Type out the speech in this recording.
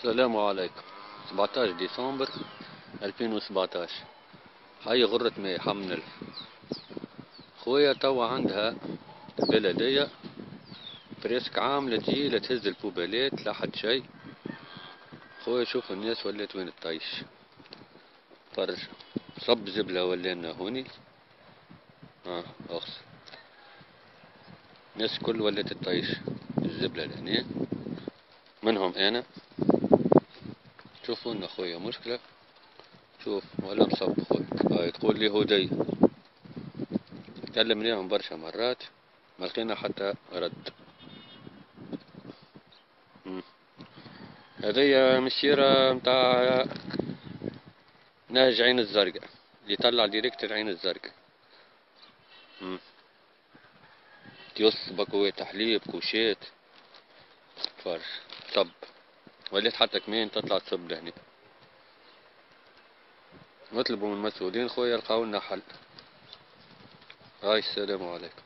السلام عليكم. 17 ديسمبر 2017 هاي غرة مي حمنل. خويا توا عندها بلدية بريسك عام لتجي لتهز البوبالات لا حد شي خويا شوف الناس ولات وين الطيش فرج صب زبلة ولينا هوني. آه أخس. الناس كل ولات الطيش الزبلة لهنا. منهم أنا. شوفوا لنا خويا مشكلة. شوف ولا مصب خويا هاي تقول لي هدي كلمناهم برشا مرات ما لقينا حتى رد. هذيا مشيرة متاع نهج عين الزرقاء يطلع ديريكت العين الزرقاء تيص بكوية تحليب كوشات فرش. صب وليت حتى كمين تطلع تصب لهني. نطلبوا من المسؤولين خويا يلقاو لنا حل. هاي السلام عليكم.